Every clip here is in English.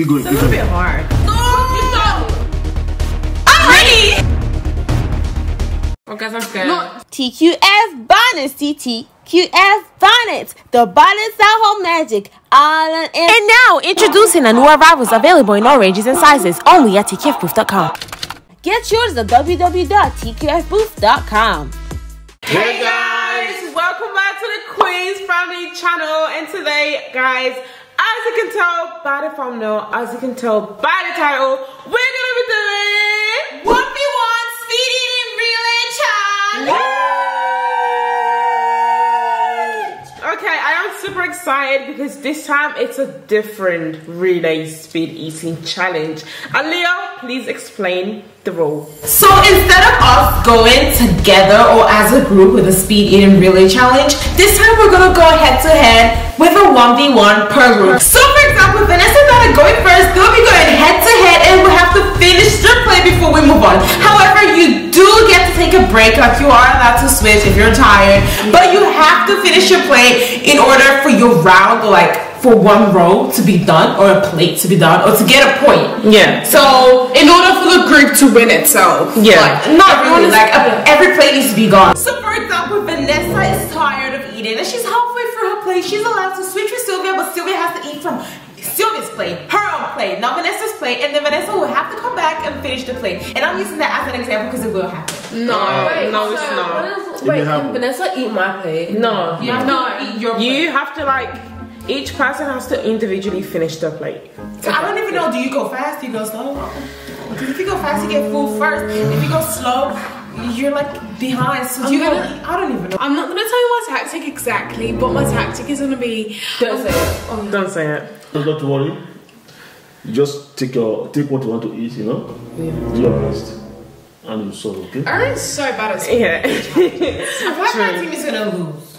Keep going. It's a little bit hard. Okay, I'm scared. TQF Bonnets, TTQF Bonnets, the bonnets that hold magic. All on and now introducing a new arrivals available in all ranges and sizes only at TQFBooth.com. Get yours at www.tqfbooth.com. Hey guys, welcome back to the Queen's Family channel. And today, guys, as you can tell by the thumbnail, as you can tell by the title, we're gonna be doing what we want speed eating relay challenge. Okay, I am super excited because this time it's a different relay speed eating challenge. And Leo, please explain the rule. So instead of us going together or as a group with a speed eating relay challenge, this time we're gonna go head to head with a 1v1 per group. So for example, Vanessa and I are going first, they'll be going head to head and we'll have to finish their play before we move on. However, you do get to take a break, like you are allowed to switch if you're tired, but you have to finish your play in order for your round or like for one row to be done or a plate to be done or to get a point. Yeah. So In order for the group to win itself. Yeah. like, not really. Like uh, every plate needs to be gone. So for example, Vanessa is tired of eating and she's halfway through her plate. She's allowed to switch with Sylvia, but Sylvia has to eat from Sylvia's plate, her own plate, not Vanessa's plate, and then Vanessa will have to come back and finish the plate. And I'm using that as an example because it will happen. No, Wait, wait, no, it's so not. what is- It Wait, can Vanessa eat my plate? No. You have No. to eat your plate. You have to like each person has to individually finish their plate. So I don't even know. Do you go fast? Do you go slow? Because if you go fast, you get full first. If you go slow, you're like behind. So do you I'm gotta gonna- I don't even know. I'm not gonna tell you my tactic exactly, but my tactic is gonna be. Don't say it. Oh, yeah. Don't say it. Don't not to worry. You just take your take what you want to eat, you know? Yeah. Do your best. And you're solve, okay? Aaron's so bad at speaking. Yeah. I feel like my team is gonna lose.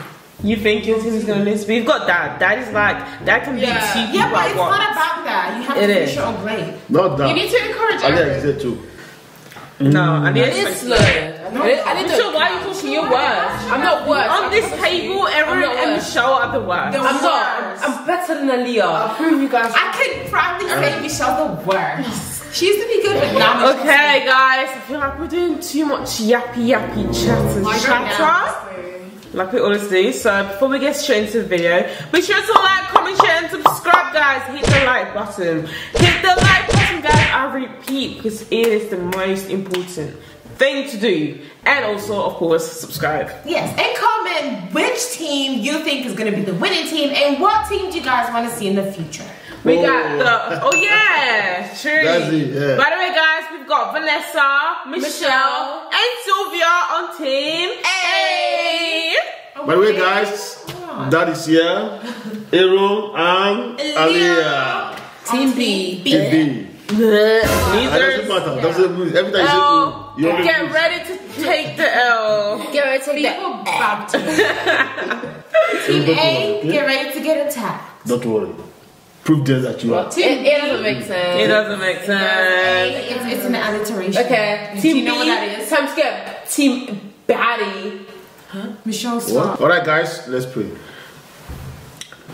You think your team is gonna lose? We've got that. That is like that can be Yeah. two people Yeah, but it's once. not about that. You have It to finish is. your own plate. Not that. You need to encourage Ali Aaron. is there too. No, and the It is slow. No, I, I didn't So why are you talking your worst? I'm not worse. On I'm this table, I'm Erin not and. Michelle are the worst. The I'm not. worst. I'm, I'm better than Aaliyah. I'll prove you guys. I could probably say Michelle's the worst. She used to be good, but now Okay, guys, I feel like we're doing too much yappy yappy oh chatter. Chatter. Like we always do. So before we get straight into the video, be sure to like, comment, share, and subscribe, guys. Hit the like button. Hit the like button, guys. I repeat, because it is the most important thing to do. And also, of course, subscribe. Yes, and comment which team you think is gonna be the winning team and what team do you guys want to see in the future. We Oh. got the oh yeah, true. That's it, yeah. By the way, guys, we've got Vanessa, Michelle, Michelle. and Sylvia on team A. By the way, guys, ah. Dad is here. Aaron and Aliyah. Team B. Team B. And it ah, doesn't Losers. matter. Doesn't. Every time L. you say, you Get always ready to take the L. Get ready to take People that. bad team. Team A, worry, get ready to get attacked. Don't worry. Prove them that you are. It, it doesn't make sense. It sense. It doesn't make sense. it's, it's an alliteration. Okay. Do Team you know B. what that is? Time to get Team Baddie. Michelle What? Alright, guys, let's pray.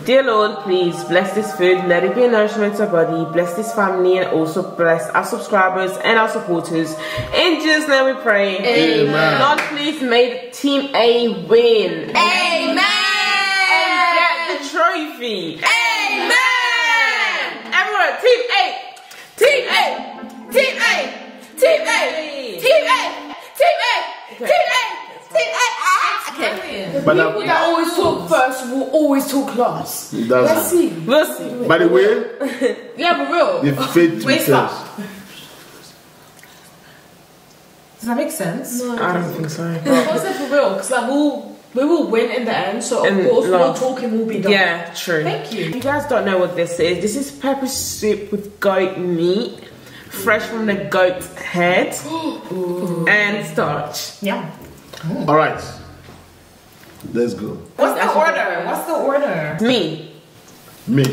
Dear Lord, please bless this food, let it be a nourishment to our body, bless this family, and also bless our subscribers and our supporters. In Jesus' name we pray. Amen. Lord, please may Team A win. Amen. And get the trophy. Amen. Everyone, Team A. Team A, Team A, Team A, Team A, Team A, Team A, Team A. Okay. But now, People that always talk first will always talk last. that's Let's see. We'll see. By the way, Yeah, but real. the faith Wait, stop. Does that make sense? No, I don't think so. I said for real, because like we'll we will win in the end. So of And course, more talking will be done. Yeah, true. Thank you. You guys don't know what this is. This is pepper soup with goat meat, fresh from the goat head, and starch. Yeah. Alright, let's go. What's the order? What's the order? Me. Me.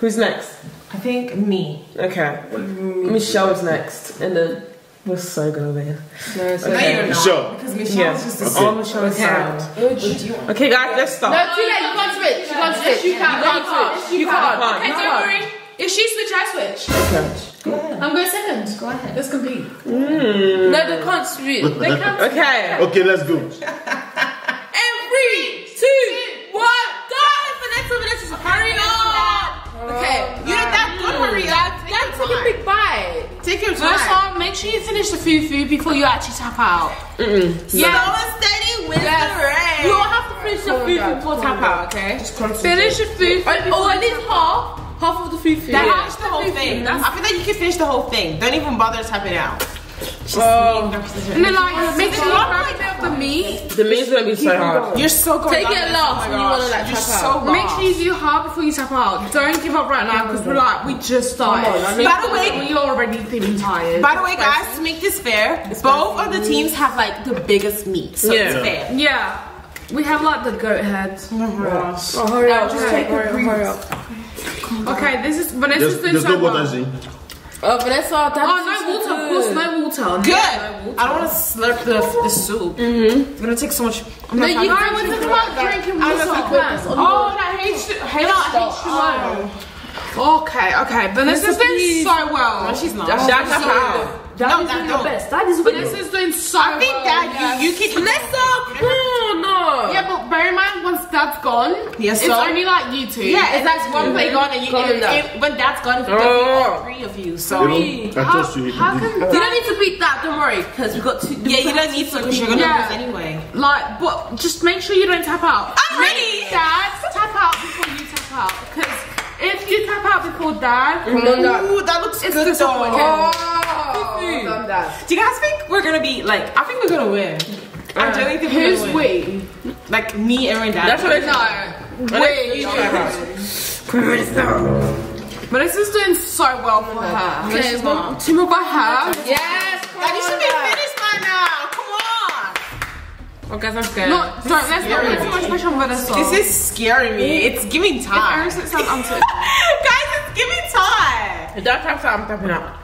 Who's next? I think me. Okay. Michelle's next, and then we're so gonna win. No, so No, you're not. Michelle. Because Michelle's Yeah. just a Okay. All Michelle's sound. Would Okay, guys, let's start. No, too late. You can't switch. You can't switch. You can't switch. You can't. can't. Okay, don't worry. If she switch, I switch. okay I'm going second. Go ahead. Let's compete. Hmm. No, they can't switch. They can't. Okay. Okay, let's go. And three, two, one, go! Vanessa, Vanessa, hurry up! Okay, you did that good, hurry up. Take Dad, your take a time. big bite. Take your time. Vanessa, make sure you finish the food food before you actually tap out. Mm-mm. Yeah. Slow and steady wins Yes. the race. You don't have to finish the food before tap out, okay? Just Finish the food. Or at least half. Half of the food. That Yeah. finish the whole thing. I feel like you can finish the whole thing. Don't even bother tapping out. And then like, make sure you grab a bit the meat. The meat's gonna be so hard. You're so good. Take it last when you wanna like You're tap so out. Make sure you do hard before you tap out. Don't give up right now because we're like we just started. By the way- we're already feeling tired. By the way, guys, to make this fair, both of the teams have like the biggest meat, so it's fair. yeah, we have like the goat heads. Oh, oh, hurry up! Just take a hurry up. Okay, this is Vanessa's There's, doing so no well. Oh, Vanessa, that's Oh, no water, of course, no water. Good. No I don't want to slurp the, the soup. Mm-hmm. It's gonna take so much. I'm No, you guys to- think about drinking water. Oh, that H, H, H2O. Okay, okay. Vanessa's doing so well. No, she's not. That's That's so how. That No, is doing don't. the best. That is winning. Vanessa's doing so I think well. that yes. you, you can. Vanessa, come no. Yeah, but bear in mind, once dad's gone, Yes, it's so? only like you two. Yeah, it's like one play gone, and you Calm and, down. when that's gone, it's gonna all oh. three of you. So You know, I How, trust you. how can You don't need to beat that, don't worry, because we got two. yeah, you don't need to because you're gonna Yeah. lose anyway. like, but just make sure you don't tap out. Ah, I'm ready. Dad, tap out before you tap out, because if you tap out before dad, Come on, Dad. Ooh, that looks It's good disappointing. though. Oh, well done, Dad. Do you guys think we're gonna be like? I think we're gonna win. I uh, really think we're gonna win. we? Like me, Aaron, and Dad. That's what I No, we. Vanessa's doing so well for her. Okay, Okay, well, two more by her. Yes, come Daddy should be finished by now. Come on. Oh, guys, I'm scared. No, don't, let's not put too much pressure on Vanessa. This is scaring me. It's giving If time. Aaron sits down, I'm sitting. Guys, it's giving time. If that taps out, I'm tapping out.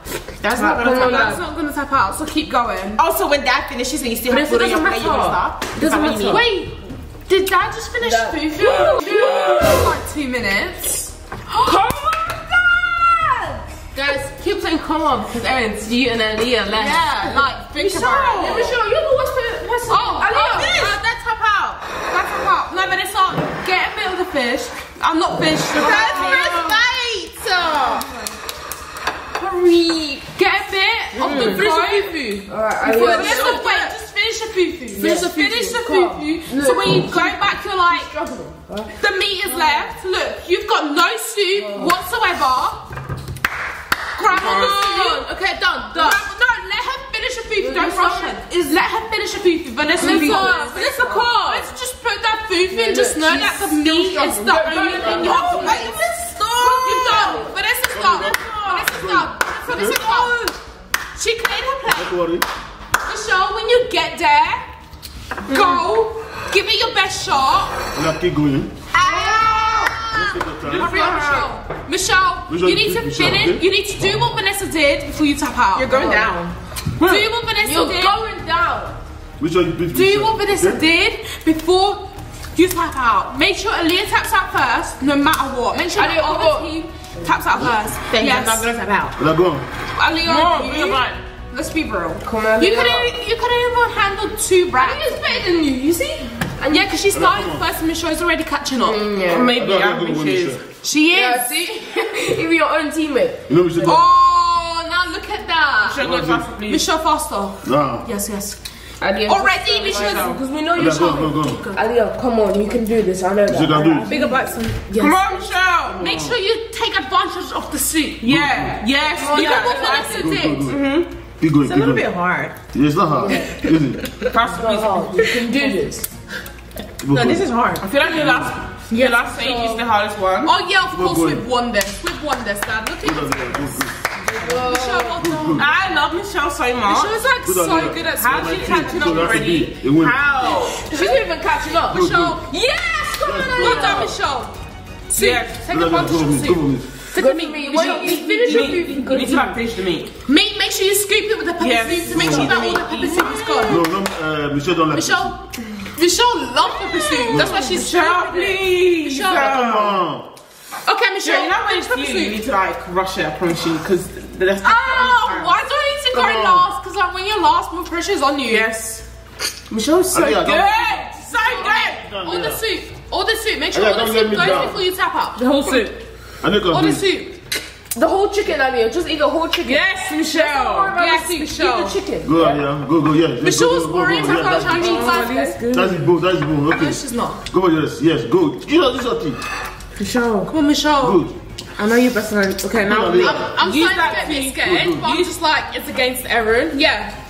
That's not gonna Come on, tap Dad's out. not gonna tap out, so keep going. Also, when Dad finishes and you still But have food on your doesn't plate, you're gonna matter. stop. Doesn't Is that what you matter. Wait, did Dad just finish Dad- fufu? like two minutes. Come on, Dad! Guys, keep saying come on because Aaron's you and Aaliyah left. Yeah, like think Michelle. about Yeah, it. Michelle, you're the worst person. Oh, Aaliyah. oh, uh, that's tap out. That's tap out. No, but it's not. Get a bit of the fish. I'm not fish. That's first bite. Hurry. Get a bit of the Finish the fried fufu. Alright, Before But the let's show. not wait, just finish the fufu. Finish the Finish the fufu. fufu. So when you go back, you're like, the meat is left. Look, you've got no soup whatsoever. Grab on the soup. Okay, done, done. Grab, no, let her finish the fufu. Don't rush her. Is let her finish the fufu. Vanessa, Vanessa, Vanessa, Vanessa, come. Let's just put that fufu and just know that the meat is the Go, go, only thing you go. have to Wait, make. let's You've stop. done. Vanessa's done. Vanessa's done. Vanessa's done. She cleared her plate. Don't. Michelle, when you get there, go, give it your best shot. Now keep going. Ah! Take your time. Hurry up, Michelle. Michelle, Michelle, you need to Michelle, finish. okay? You need to do what Vanessa did before you tap out. You're going down. Do what Vanessa You're did. going down. Which you beat Do what Vanessa Okay? did before you tap out. Make sure Aaliyah taps out first, no matter what. Make sure the other go, go. team taps out first. Thank you. I'm yes. not gonna tap out. Now go on. Aaliyah, bring you- it let's be real. Come on, You couldn't, you couldn't even handle two brats. It's better than you, you see? And yeah, because she started first and Michelle's already catching up. Mm, yeah. Maybe I I'm don't know confused. when She is. Yeah, see? Even your own teammate. You know we should go. Oh, now look at that. Should I go faster, please? Michelle faster. Nah. Yes, yes. Aliyah, Already, Michelle. Because we know you're strong. go, go. Aliyah, come on, you can do this. I know that. You can do it. Bigger bites. Come on, Michelle. Make sure you take advantage of the soup. Yeah. Yes. You yeah. know what Vanessa Go, go, did? go. Mm-hmm. Keep going, It's a little going. bit hard. Yeah, it's not hard. Easy. Faster, please. Oh, you can do this. No, this is hard. I feel like the last, the last stage is the hardest one. Oh yeah, of course go. we've won this. We've won this, Dad. Look at Go, you. Michelle. I love Michelle so much. Michelle's like Good so idea. good at How's spelling. she catching up So that's a already? It wins. How? She's not even catching up. Michelle, yes, come on, Yes, well done, Michelle. See, Yes. take Go, go, advantage go of with me, the go soup. with me. The meat. me. Michelle, Wait, finish your Meat. food. You need to like finish the meat. Meat, make sure you scoop it with the pepper Yes. soup to make sure that all the pepper soup is gone. No, no, uh, Michelle don't like Michelle, Michelle loves pepper soup. That's why she's Michelle, so good. please. Michelle, Come on. Okay, Michelle. Yeah, you know when finish it's pepper you, you need to like rush it, I promise you, because that's Oh, why do I need to go Come on. last? Because like when you're last, more pressure's on you. Yes. Michelle's so I good. don't- So good. All the soup. All the soup. Make sure Yeah, all the don't soup goes down. before you tap out. The whole soup. I need to All the soup. The whole chicken, I mean, just eat the whole chicken. Yes, Michelle. Yes, Yes, Michelle. Michelle. Eat the chicken. Go, yeah, go, go, yes. yes, Michelle's go, go, go, worried go, about yeah, how that's Chinese it. That's good. bro, that's it, bro, okay. No, she's not. Go, yes, yes, go. Give us this your tea. Michelle. Come on, Michelle. Good. I know you're better than. Okay, now. Yeah, I'm, I'm Use starting to get a bit scared, Good, good. but I'm just like, it's against Aaron. Yeah.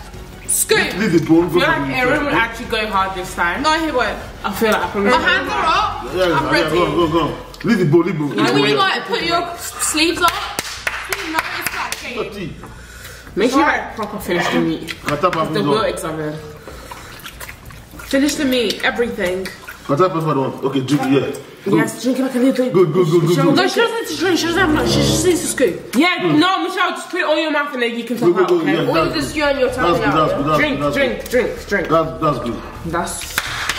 Scoop. Leave the bone. I feel like Erin will actually go hard this time. No, he won't. I feel like I promise. My hands are up. Yeah, I'm yeah, ready. go, go, go. Leave the bowl, leave the bowl. You know when you like put your sleeves up? You know it's like Your game. Make sure you like proper finish the meat. Kata pa The for will examine. Finish the meat, everything. Kata pa for one. Okay, drink it, yeah. Good. Yes, drink it like a little. Good, good, good, good, No, she doesn't need to drink. She doesn't have much. She just needs to scoop. Yeah, no, Michelle, just put it on your mouth and then you can Go, talk out, okay? yeah, All that's of this good. you and your tongue good, out. that's good, that's Drink, good, that's drink, good. drink, drink. That's, that's good. That's.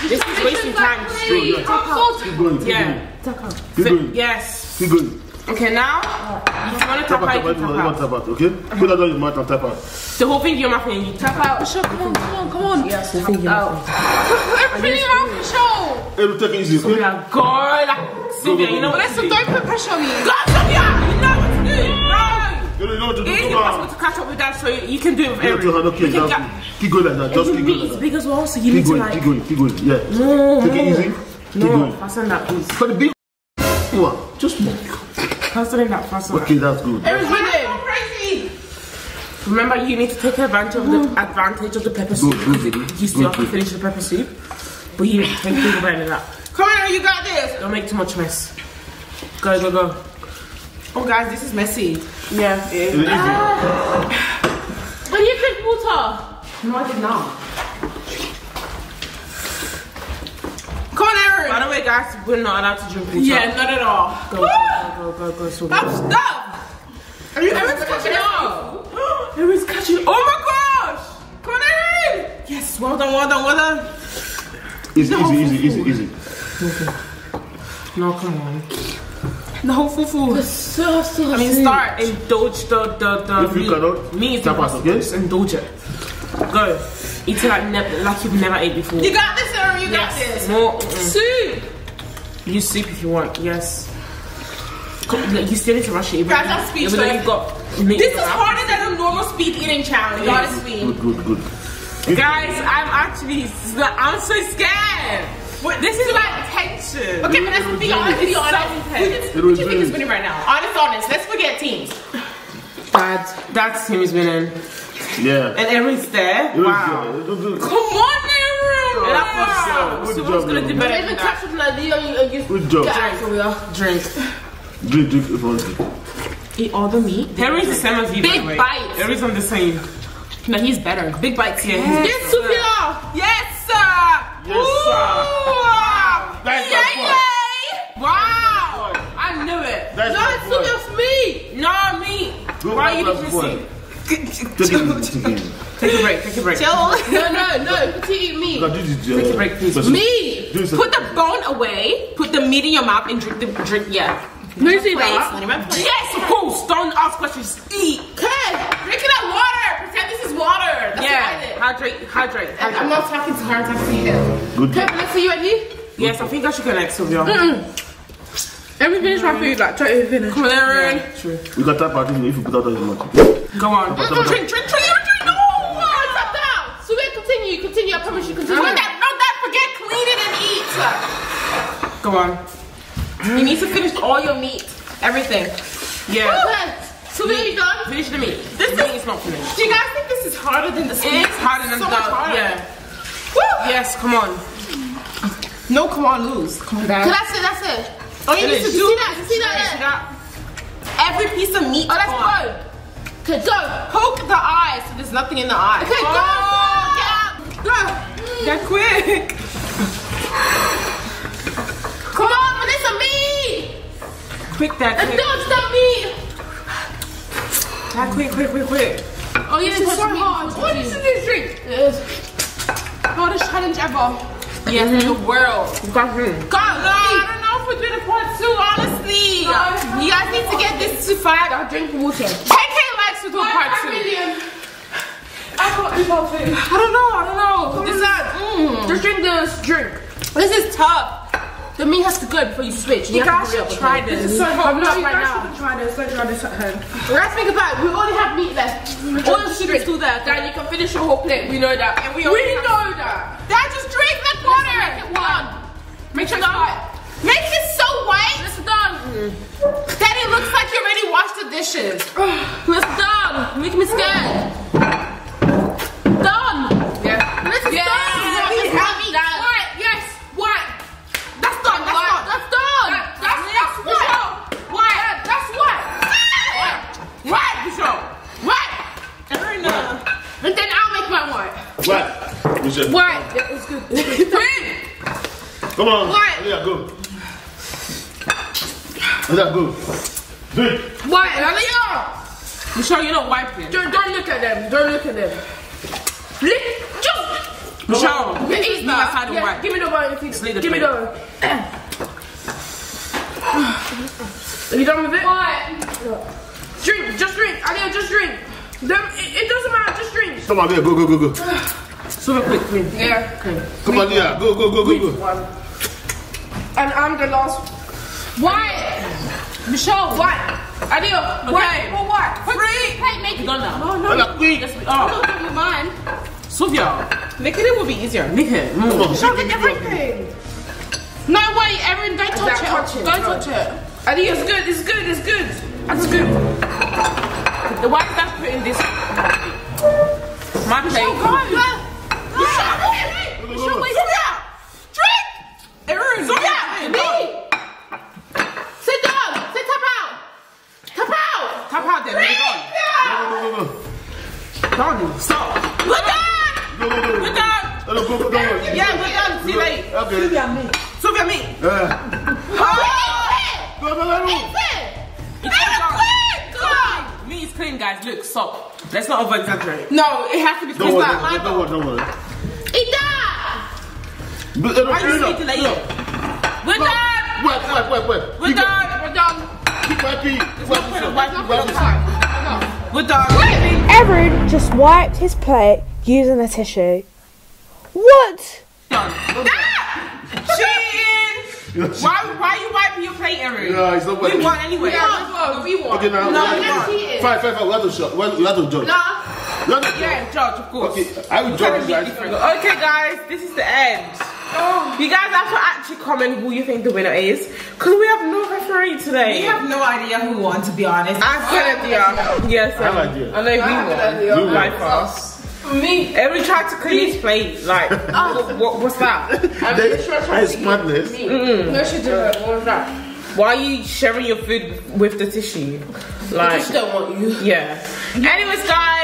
This is wasting time. Three, yeah. four, Keep going, Yeah. going. Keep going. Yes. Keep going. Okay, now, if you want to Tap tap out, out, tap you out, can you tap want out. tap out, okay? Put that on your mouth and tap out. The whole thing in your mouth you tap out. Michelle, come on, come on, come on. Yes, The whole thing in your mouth. Put everything in your mouth, Michelle. Hey, take it easy, okay? Yeah, go, Sylvia, you know what? Listen, don't put pressure on me. Go, Sylvia! You know what to do! No! You don't know what to do, It is impossible to catch up with that, so you can do it with Get your hand, okay, You can that's get- good. Keep going like that, just keep going is big as well, so you Keep need to going, like... keep going, keep going, yeah. No, Take it no. easy. Keep No, going. faster that, please. For the big one, just more. Faster than that, faster. Okay, that's good. Erin's winning. Remember, you need to take advantage of the advantage of the pepper soup. Good, good, good. You still Good, have to finish the pepper soup, but you need to think think about it. That. Come on, you got this. Don't make too much mess. Go, go, go. Oh, guys, this is messy. Yeah, it It is. is easy. When you drink water. No, I did not. Come on, Erin. By the way, guys, we're not allowed to drink water. Yeah, not at all. Go, go, go, go, go, so Stop, go. stop. Erin's catching up. Erin's catching. Oh my gosh! Come on, Erin. Yes, well done, well done, well done. Easy, easy, easy, easy, easy. Okay. No, come on. The whole fufu. So, so, I mean, start indulge the the the If you meat. cannot, meat is tap out, impossible. okay? Just indulge it. Go. Eat it like never, like you've never ate before. You got this, Erin. You got yes. this. More. mm. Soup. Use soup if you want. Yes. Like, You still need to rush it. Even, Guys, that's speed even though you've got This is your mouth. harder than a normal speed eating challenge, Yeah. honestly. Good, good, good. Guys, I'm actually. I'm so scared. This is like tension. Okay, but let's be honest. Be honest. Who do you- It who do was you think is winning right now? Honest, honest. Let's forget teams. Dad, dad's team is winning, Yeah. and Erin's there. Wow. good. It was good. Come on, Aaron. And that was so. Good So job, who's gonna do better Even than catch that? up like Leo and you Good job. get out we are. Drink. Drink, drink if you want to. Eat all the meat. Erin's the same as you. by Big the way. bites. Erin's on the same. No, he's better. Big bites. Yeah, he's Yes, Sophia. Yes, sir. Yes, sir. That's Yay, my yay. Wow. I knew it. That's no, my it's point. Sophia for me. No, me. Go Why are you last listening? point. Take it easy, take it easy. Take a break. Take a break. Chill. No, no, no. Continue me. Now do this, uh, Take a break, please. person. Me. Do this- Put the bone away. Put the meat in your mouth and drink the drink. Yeah. No, you see Place. that? Not in my place. Yes, of course. Don't ask questions. Eat. Okay. Drink it out water. Pretend this is water. That's Yeah. what I did. Hydrate. Hydrate. I'm not talking to her. I'm talking to you. Good Okay, job. let's see you ready. Yes, I think I should go next, Sylvia. Let me finish my food. Like, try to finish. Come on, Erin. True. You can tap out if you put out as much. Go on. Tap out. Drink, drink, drink, drink. Continue. Continue. I promise you. Continue. Don't that, don't that forget clean it and eat. Go on. You need to finish all your meat. Everything. Yeah. Okay. So where you done? Finish the meat. This the is- meat is not finished. Do you guys think this is harder than the It speed? is harder than so the much harder. Yeah. Woo. Yes, come on. No, come on, lose. Come on, guys. Okay, that's it. That's it. Oh, you need to Finish. do See that? See that? See that? every piece of meat. Oh, let's go. Okay, go. Poke the eye so there's nothing in the eye. Okay, go. Oh. Go. Get out. Get quick. Come on, Vanessa, me. Quick, that quick. dodge that me. That quick, quick, quick, quick. Oh, you didn't This is so me. hard. What is this drink? Yes. Hardest challenge ever. Yes, in the world. Got him. God, no, I don't know if we're doing a part two, honestly. You guys need to get this to five. I'll drink water. KK likes to do a part two. I can't both things. I don't know, I don't know. This is, mm. Just drink this drink. This is tough. The meat has to go before you switch. You have guys should try okay? this. is so hot. I'm No, not you right guys now. shouldn't try this. Don't try this at home. Let's think about it. We only have meat left. All the sugar's still there. Dan, you can finish your whole plate. We know that. And we, we know that. Dad, just drink the water. Make it one. Make sure it's white. Make it so white. It's done. Daddy looks like you already washed the dishes. It's done. Make me scared. Done. Yeah. This is Yeah, done. we It's have done. that. White. Yes. White. That's done. That's White. done. That's done. That- That's that's white. White. That's white. Right, Bishop. Right. And then I'll make my white. What? You said, White. Yeah, it's good. It's good. Come on. What? Yeah, go. Yeah, go. Drink. White. Aliyah. Michelle, you're not wiping. Don't, don't look at them. Don't look at them. Lick. Jump. Michelle, Yeah, eat eat my that. side of Yeah, white. Give me the one. If you, leave the give me plate. the one. Are you done with it? What? Drink. Just drink. Aliyah, just drink. Them, it, it doesn't matter. Just drink. Come on, yeah, go, go, go, go. Super quick, please. Yeah. Okay. Come on, yeah, go, go, go, go, go. One. And I'm the last. White. Michelle. White. Aliyah. White. For what? Three. Hey, make it. Done now. No, no. Ella, quick. Oh, Don't give me mine. Sylvia. Making it will be easier. Make it. Mm. Come on, Show me drink, drink. everything. No, way, Erin, don't touch Don't it. touch it. Don't No. touch it. Adi, it's good, it's good, it's good. That's good. The white that's put in this. My plate. Go, go, not. No, it has to be Don't clean. worry, back. don't worry, don't worry. Eat that. But, Ella, Why clean you up. say delay it? We're done! Wait, wait, wait, wait. We're done! We're done! Keep my pee. Keep my pee. Wipe Keep it my up. pee. We're done. Erin just wiped his plate using a tissue. What? Done. Ah! Cheating! Why, why are you wiping your plate, Erin? Yeah, it's not We won anyway. Yeah, we won. Okay, now. No, we we have- won. cheating. Fine, fine, fine. We have to shot. We have to. Nah. We have to judge. Yeah, judge, of course. Okay, I will judge you guys. Okay, guys, this is the end. You guys have to actually comment who you think the winner is, because we have no referee today. We have no idea who won, to be honest. I've got an idea. Yes, I have um, an idea. I know we won. You By won. fast. Me. Every tried to clean his plate. Like, what, what, what's that? That is smartness. No, she didn't. What was that? Why are you sharing your food with the tissue? Like, She don't want you. yeah. Anyways, guys,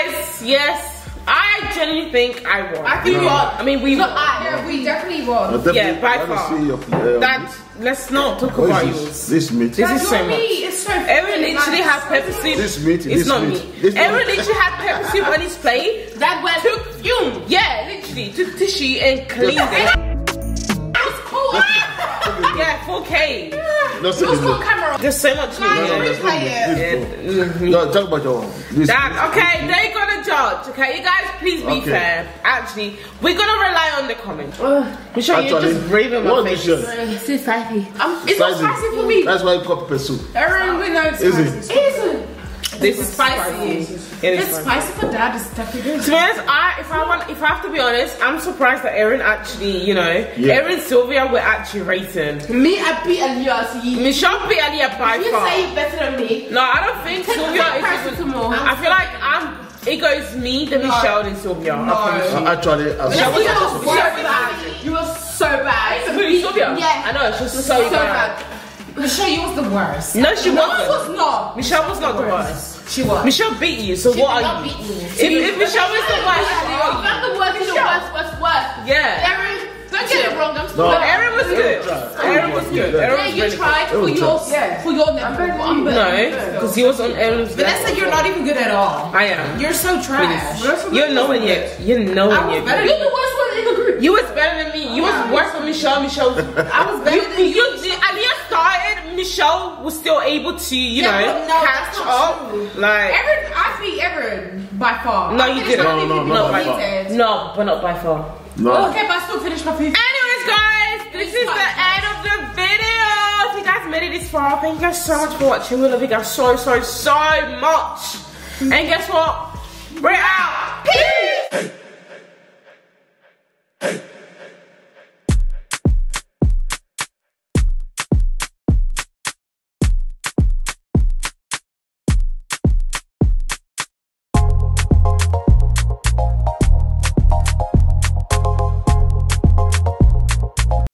yes, I genuinely think I won. I think you won. I mean, we No, won. I. Yeah, we definitely won. But definitely, Yeah, by want far. see your, uh, That let's not talk what about is yours. this? This meat. This is so Not much. It's so. Erin fucking literally nice. had pepper. This meat, It's this not meat. me. This Erin meat. literally had pepper soup on his plate. That went. Took fume. Yeah, literally took tissue and cleaned it. That's cool. Yeah, 4K. Not saying Who's this camera? There's so much No, no, meat. that's not meat. Yeah, This is No, talk about your own. That okay, they're gonna judge. Okay, you guys, please be Okay. fair. Actually, we're gonna rely on the comments. Michelle, you're just brave in my face. dish? It's too spicy. Um, it's not Spicy. spicy for me. That's why you call pepper soup. Erin, we know it's Is spicy. it? It isn't. This is Spicy. It is It's spicy. spicy for dad. It's definitely good. To be honest, I if I want if I have to be honest, I'm surprised that Erin actually, you know, Yeah. Erin Sylvia were actually rating. Me, I beat Aliyah. So you, Michelle beat Aliyah by you far. say it better than me. No, I don't think Sylvia is even. Paracetamol. I feel like I'm. It goes me, then Michelle, then Sylvia. I promise you. Uh, Actually, I You saw- were so bad. You were so bad. Who, Sylvia? Yeah. I know, she's so, So bad. bad. Michelle, you was the worst. No, she No, wasn't. it was not. Michelle was not the worst. She was. Michelle beat you, so what did are not you? beat me. If, if Michelle is the worst, If who are the worst, you're the worst, worst, worst. you? Yeah. Erin, don't get it wrong. I'm still No. better. Erin was good. Erin was good. Erin Yeah, was you really tried for your tried. for your level. but I'm good. No, eh? because yours on Erin's Vanessa, level. you're not even good at all. I am. You're so trash. You're knowing it. You're knowing it. You're the worst one in the group. You was better than me. You was worse than Michelle. Michelle. I was better You, than you. you did. Aliyah started Michelle was still able to, you Yeah, know, no, catch up. true. Like, Erin, I beat Erin by far. No, you didn't. my No, food no, before not by far. no, but not by far. No. Okay, but still finish my pizza. Anyways, guys, this is the end of the video. If you guys made it this far, thank you guys so much for watching. We love you guys so, so, so much. And guess what? We're out. Peace. Hey. Hey.